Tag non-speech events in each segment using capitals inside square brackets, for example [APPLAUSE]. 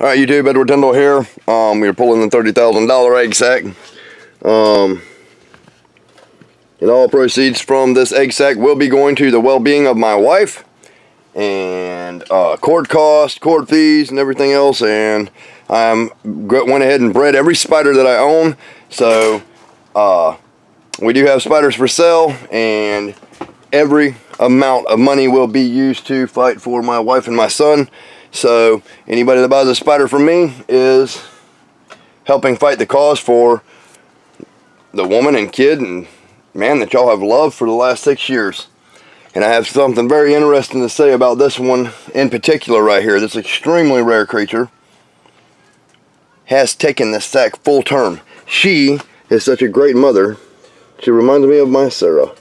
All right, YouTube, Edward Tyndall here. Um, we are pulling the $30,000 egg sack. Um, and all proceeds from this egg sack will be going to the well-being of my wife and uh, cord cost, cord fees, and everything else. And I went ahead and bred every spider that I own. So uh, we do have spiders for sale, and every amount of money will be used to fight for my wife and my son. So anybody that buys a spider from me is helping fight the cause for the woman and kid and man that y'all have loved for the last six years. And I have something very interesting to say about this one in particular right here. This extremely rare creature has taken this sack full term. She is such a great mother. She reminds me of my Sarah.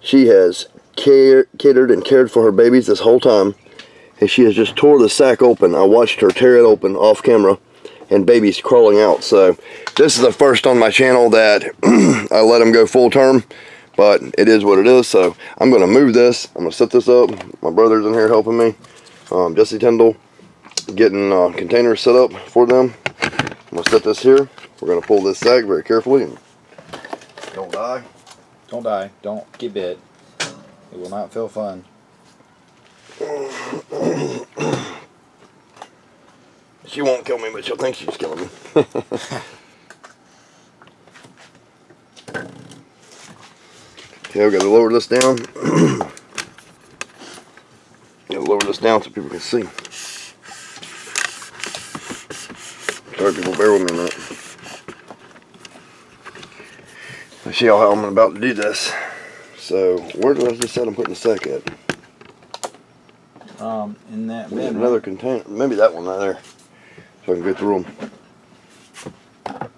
She has care, catered and cared for her babies this whole time and she has just tore the sack open. I watched her tear it open off camera and babies crawling out. So this is the first on my channel that [CLEARS THROAT] I let them go full term, but it is what it is. So I'm going to move this. I'm going to set this up. My brother's in here helping me. Um, Jesse Tyndall getting uh, containers set up for them. I'm going to set this here. We're going to pull this sack very carefully. And don't die. Don't die. Don't get bit. It will not feel fun. She won't kill me, but she'll think she's killing me. [LAUGHS] okay, I've got to lower this down. [CLEARS THROAT] got to lower this down so people can see. Sorry, people, bear with me a minute. I see how I'm about to do this. So, where do I just said I'm putting the sack at? Um, in that bin. Another container. Maybe that one right there. So I can get through them.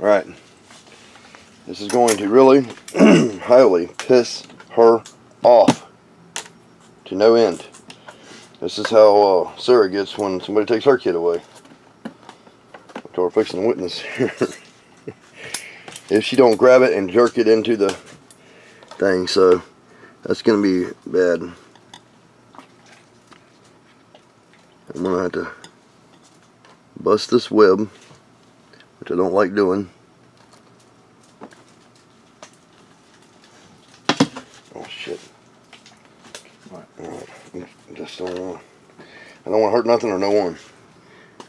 Alright. This is going to really [CLEARS THROAT] highly piss her off. To no end. This is how uh, Sarah gets when somebody takes her kid away. So we're fixing to witness here. [LAUGHS] if she don't grab it and jerk it into the thing. So that's going to be bad. I'm going to have to bust this web, which I don't like doing. Oh shit. Just don't want I don't want to hurt nothing or no one.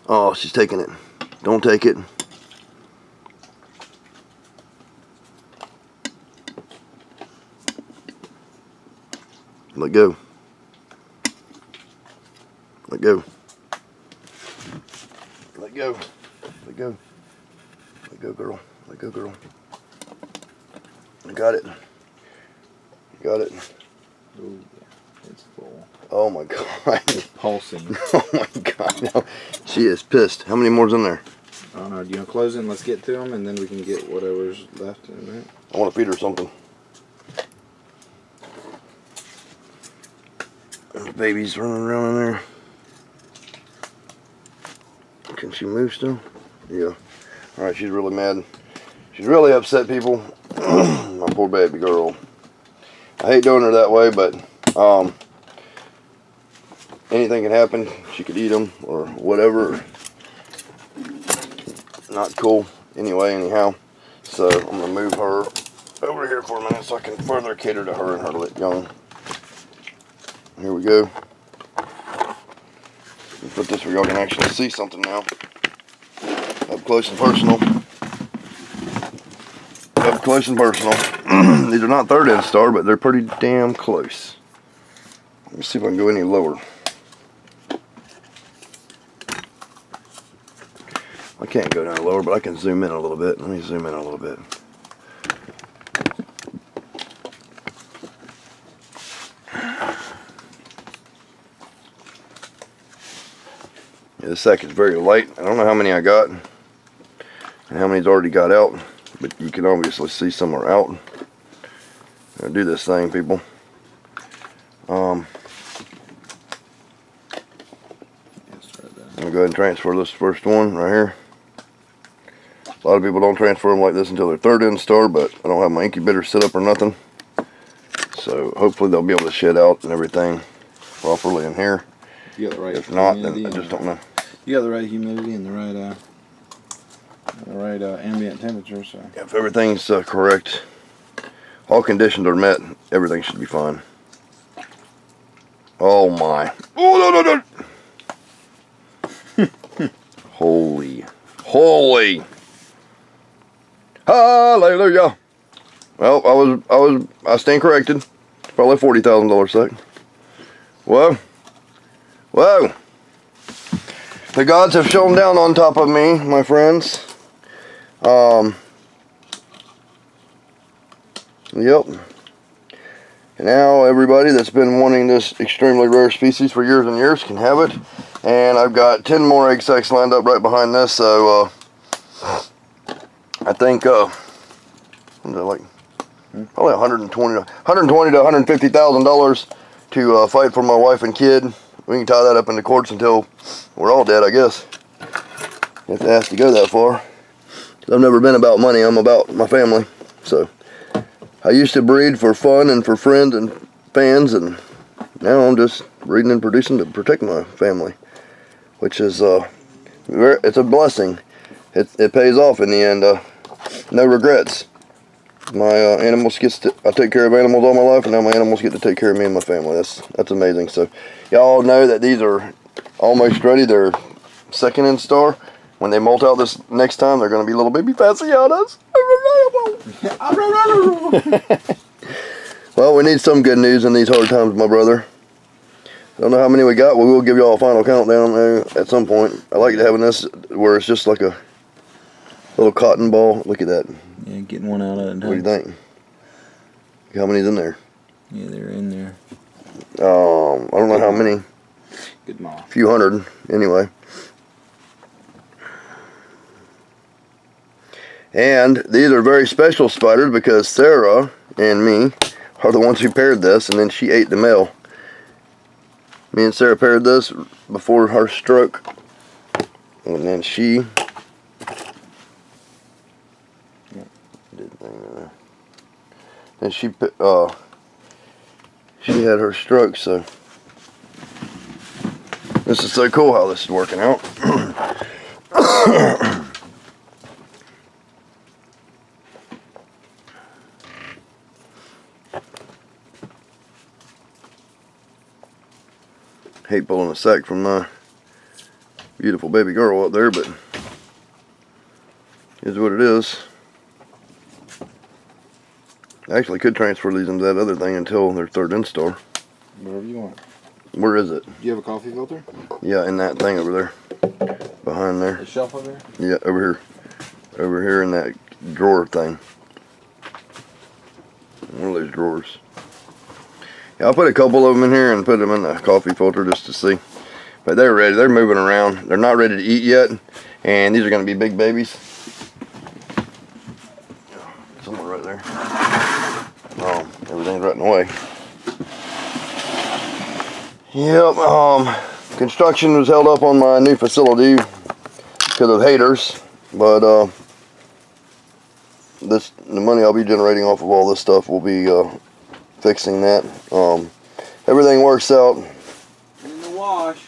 Oh, she's taking it. Don't take it. Let go. Let go. Let go. Let go. Let go, girl. Let go, girl. I got it. Got it. Ooh, it's full. Oh my [LAUGHS] god. It's Pulsing. [LAUGHS] oh my god. No. She is pissed. How many more's in there? I don't know. Do you want to close and let's get to them and then we can get whatever's left in there? I want to feed her something. Babies running around in there. Can she move still? Yeah. Alright, she's really mad. She's really upset, people. [CLEARS THROAT] My poor baby girl. I hate doing her that way, but um, anything can happen. She could eat them or whatever. Not cool. Anyway, anyhow. So I'm going to move her over here for a minute so I can further cater to her and her young. Here we go put this where y'all can actually see something now. Up close and personal. Up close and personal. [CLEARS THROAT] These are not third instar, but they're pretty damn close. Let me see if I can go any lower. I can't go down lower, but I can zoom in a little bit. Let me zoom in a little bit. This is very light. I don't know how many I got and how many's already got out, but you can obviously see some are out. i do this thing, people. Um, I'm going to go ahead and transfer this first one right here. A lot of people don't transfer them like this until their third instar, but I don't have my incubator set up or nothing. So hopefully they'll be able to shed out and everything properly in here. Right If not, then I just don't know. You got the right humidity and the right uh, the right uh, ambient temperature. So If everything's uh, correct, all conditions are met, everything should be fine. Oh my. Oh, no, no, no. [LAUGHS] holy. Holy. Hallelujah. Well, I was, I was, I stand corrected. Probably $40,000 sec. Whoa. Whoa. The gods have shown down on top of me, my friends. Um, Yep. Now everybody that's been wanting this extremely rare species for years and years can have it. And I've got 10 more egg sacs lined up right behind this, so uh, I think uh, what is it, like probably 120 to 120 to 150 thousand dollars to uh, fight for my wife and kid. We can tie that up in the courts until we're all dead, I guess. You have to ask to go that far. I've never been about money. I'm about my family. So. I used to breed for fun and for friends and fans, and now I'm just breeding and producing to protect my family, which is, uh, it's a blessing. It, it pays off in the end. Uh, no regrets. My uh, animals gets to, I take care of animals all my life, and now my animals get to take care of me and my family. That's that's amazing. So, y'all know that these are almost ready. They're second instar. When they molt out this next time, they're going to be little baby fasciatas. [LAUGHS] well, we need some good news in these hard times, my brother. I don't know how many we got. We will give you all a final countdown uh, at some point. I like having this where it's just like a little cotton ball. Look at that. yeah, getting one out of it. What do you think? How many's in there? Yeah, they're in there. Um, I don't know how many. Good mom. A few hundred, anyway. And these are very special spiders because Sarah and me are the ones who paired this, and then she ate the male. Me and Sarah paired this before her stroke, and then she. Did thing there. And she, uh, she had her stroke, so. This is so cool how this is working out. [COUGHS] Hate pulling a sack from my beautiful baby girl up there, but is what it is. I actually could transfer these into that other thing until their third instar. Whatever you want. Where is it? Do you have a coffee filter? Yeah, in that thing over there. Behind there. The shelf over there? Yeah, over here. Over here in that drawer thing. One of those drawers. Yeah, I'll put a couple of them in here and put them in the coffee filter just to see. But they're ready. They're moving around. They're not ready to eat yet. And these are going to be big babies. Somewhere right there. Oh, everything's right in the way. Yep, um, construction was held up on my new facility because of haters, but uh, this the money I'll be generating off of all this stuff will be uh, fixing that. Um, everything works out. In the wash.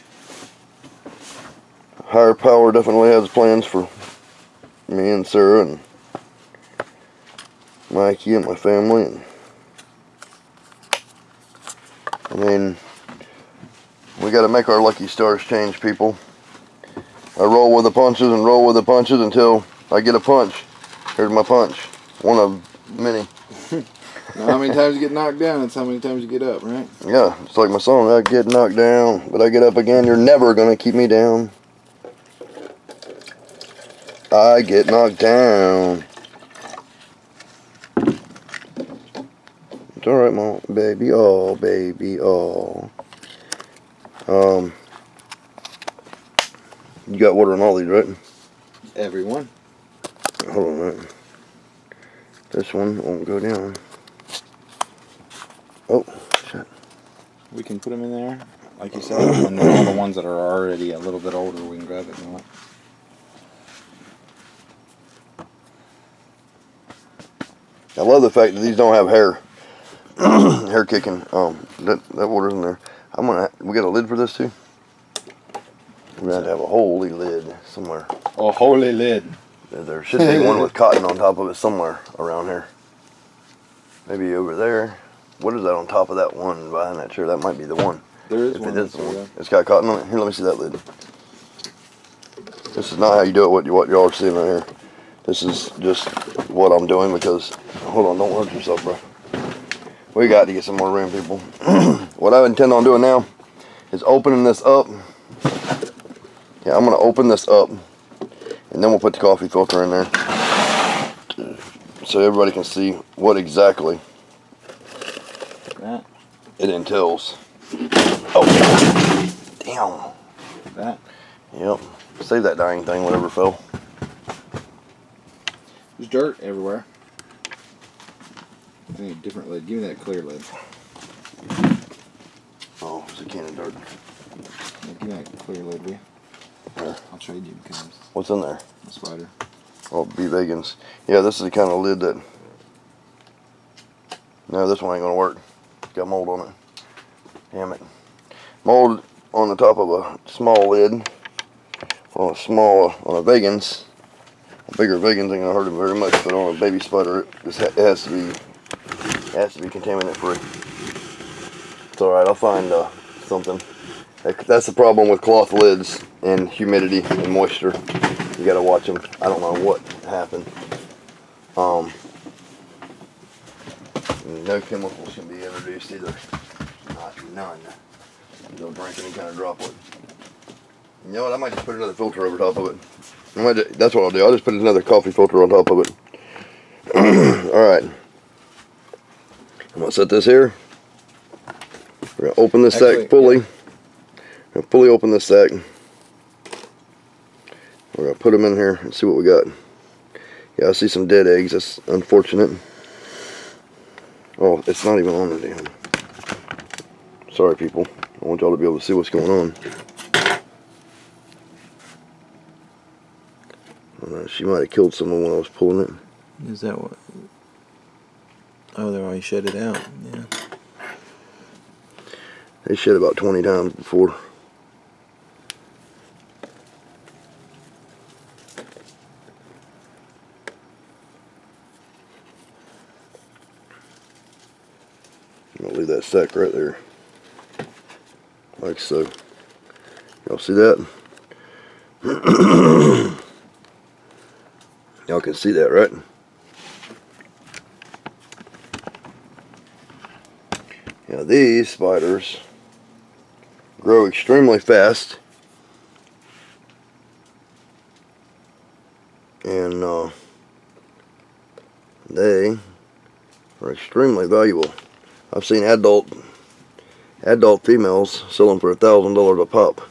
Higher power definitely has plans for me and Sarah and Mikey and my family. And I mean, we got to make our lucky stars change, people. I roll with the punches and roll with the punches until I get a punch. Here's my punch. One of many. Now, [LAUGHS] how many times you get knocked down, that's how many times you get up, right? Yeah, it's like my song. I get knocked down, but I get up again. You're never gonna keep me down. I get knocked down. All right, mom, baby. Oh, baby. Oh. Um. You got water on all these, right? Everyone. Hold on. This one won't go down. Oh, shit. We can put them in there, like you said, and then all the ones that are already a little bit older, we can grab it and want. I love the fact that these don't have hair. [CLEARS THROAT] hair kicking. Um, that that water's in there. I'm gonna. We got a lid for this too. We're going to have a holy lid somewhere. Oh, holy lid. There- should be one with [LAUGHS] cotton on top of it somewhere around here. Maybe over there. What is that on top of that one behind that chair? That might be the one. There is If one. it is the one. there. It's got cotton on it. Here, let me see that lid. This is not how you do it, what, you, what y'all are seeing right here. This is just what I'm doing because, hold on, don't hurt yourself, bro. We got to get some more room, people. [CLEARS THROAT] what I intend on doing now is opening this up. Yeah, I'm going to open this up and then we'll put the coffee filter in there so everybody can see what exactly That. it entails. Oh, damn. That. Yep. Save that dying thing, whatever fell. There's dirt everywhere. I need a different lid. Give me that clear lid. Oh, it's a can of dirt. Yeah, give me that clear lid, will you? Here. I'll trade you because What's in there? A spider. Oh, B vagans. Yeah, this is the kind of lid that. No, this one ain't gonna work. It's got mold on it. Damn it. Mold on the top of a small lid. On a small, on a vagans. A bigger vagans ain't gonna hurt them very much, but on a baby spider, it, it has to be, it has to be contaminant free. It's alright, I'll find uh, something. That's the problem with cloth lids and humidity and moisture. You gotta watch them. I don't know what happened. Um, no chemicals can be introduced either. Not none. Don't drink any kind of droplet. You know what? I might just put another filter over top of it. I might, ju- that's what I'll do. I'll just put another coffee filter on top of it. [CLEARS THROAT] All right. I'm gonna set this here. We're gonna open this Actually, sack fully. Gonna fully open this sack. We're gonna put them in here and see what we got. Yeah, I see some dead eggs. That's unfortunate. Oh, it's not even on the damn. Sorry, people. I want y'all to be able to see what's going on. Uh, she might have killed someone when I was pulling it. Is that what? Oh, they already shut it out. Yeah. They shut about 20 times before. I'm gonna leave that sack right there. Like so. Y'all see that? [CLEARS THROAT] Y'all can see that, right? Now these spiders grow extremely fast. And uh, they are extremely valuable. I've seen adult adult females selling for a thousand dollars a pop.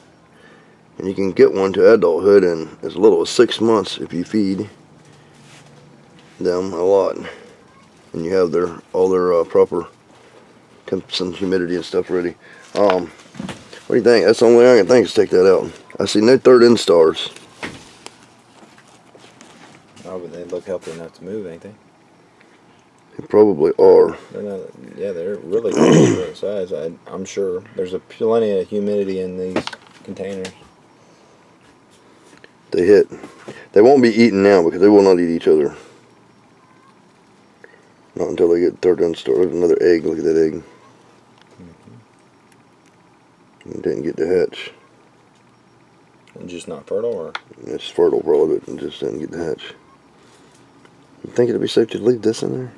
And you can get one to adulthood in as little as six months if you feed them a lot. And you have their all their uh, proper and humidity and stuff ready. Um, what do you think? That's the only thing I can think is take that out. I see no third instars. Oh, but they look healthy enough to move, ain't they? They probably are. They're not. Yeah, they're really good size. I, I'm sure there's a plenty of humidity in these containers. They hit. They won't be eaten now because they will not eat each other. Not until they get third instar. There's another egg. Look at that egg. It didn't get the hatch. And just not fertile, or It's fertile, probably, but it just didn't get the hatch. You think it'd be safe to leave this in there?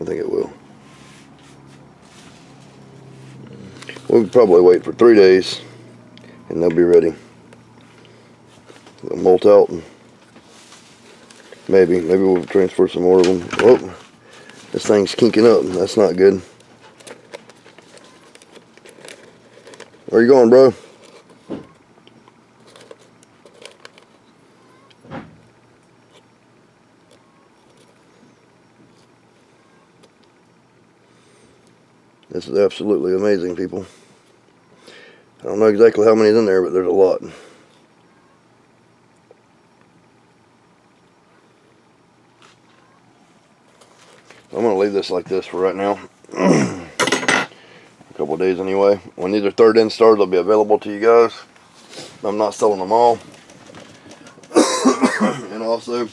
I think it will. We'll probably wait for three days, and they'll be ready. They'll molt out, and maybe, maybe we'll transfer some more of them. Oh, this thing's kinking up. That's not good. Where you going, bro? This is absolutely amazing, people. I don't know exactly how many's in there, but there's a lot. I'm going to leave this like this for right now. [CLEARS THROAT] days anyway. When these are third instars, they'll be available to you guys. I'm not selling them all. [COUGHS] and also,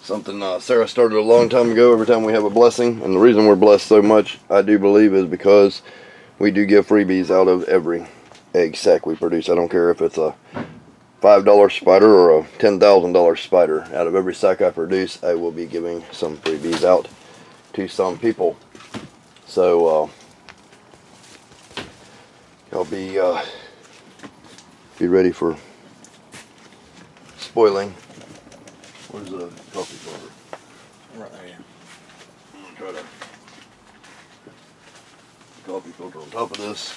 something uh, Sarah started a long time ago. Every time we have a blessing, and the reason we're blessed so much, I do believe, is because we do give freebies out of every egg sack we produce. I don't care if it's a five dollar spider or a ten thousand dollar spider. Out of every sack I produce, I will be giving some freebies out to some people. So uh, I'll be uh, be ready for spoiling. Where's the coffee filter? Right there. I'm gonna try to coffee filter on top of this.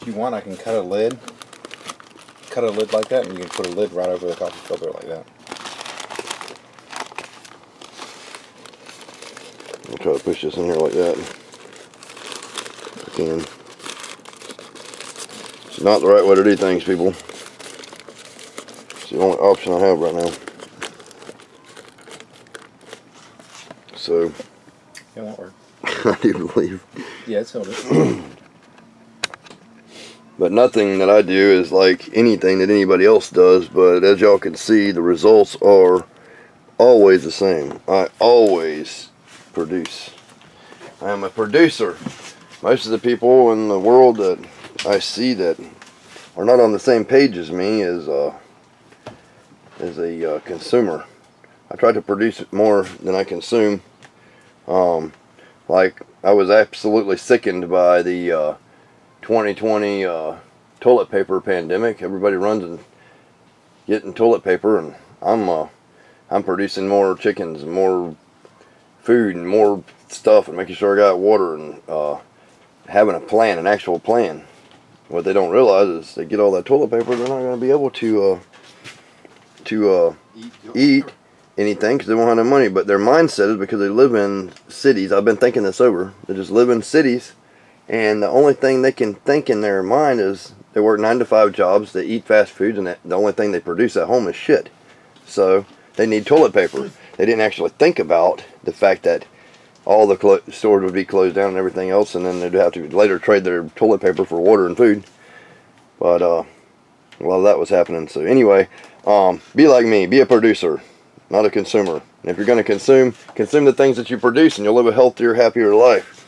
If you want, I can cut a lid. Cut a lid like that, and you can put a lid right over the coffee filter like that. I'll try to push this in here like that. It's not the right way to do things, people. It's the only option I have right now. So, [LAUGHS] It won't work. I do believe. Yeah, it's held it. [CLEARS THROAT] But nothing that I do is like anything that anybody else does. But as y'all can see, the results are always the same. I always produce. I am a producer. Most of the people in the world that I see that are not on the same page as me is uh, as a uh, consumer. I try to produce more than I consume. Um, like I was absolutely sickened by the uh, 2020 uh, toilet paper pandemic. Everybody runs and getting toilet paper, and I'm uh, I'm producing more chickens, more food, and more stuff, and making sure I got water, and uh, having a plan, an actual plan. What they don't realize is they get all that toilet paper, they're not going to be able to uh, to uh, eat anything because they won't have no money. But their mindset is because they live in cities. I've been thinking this over. They just live in cities, and the only thing they can think in their mind is they work nine to five jobs, they eat fast foods, and the only thing they produce at home is shit. So they need toilet paper. They didn't actually think about the fact that all the stores would be closed down and everything else, and then they'd have to later trade their toilet paper for water and food. But uh, a lot of that was happening. So anyway, um, be like me. Be a producer, not a consumer. And if you're going to consume, consume the things that you produce, and you'll live a healthier, happier life.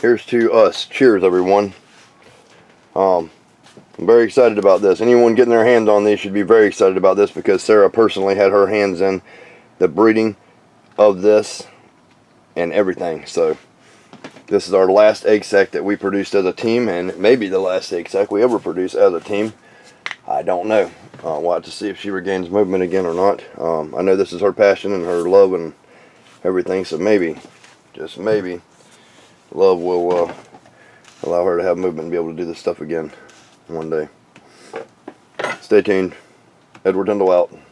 Here's to us. Cheers, everyone. Um, I'm very excited about this. Anyone getting their hands on these should be very excited about this because Sarah personally had her hands in the breeding of this and everything. So this is our last egg sac that we produced as a team and maybe the last egg sac we ever produce as a team. I don't know. Uh, we'll have to see if she regains movement again or not. Um, I know this is her passion and her love and everything, so maybe, just maybe, love will uh, allow her to have movement and be able to do this stuff again one day. Stay tuned. Edward Tyndall out.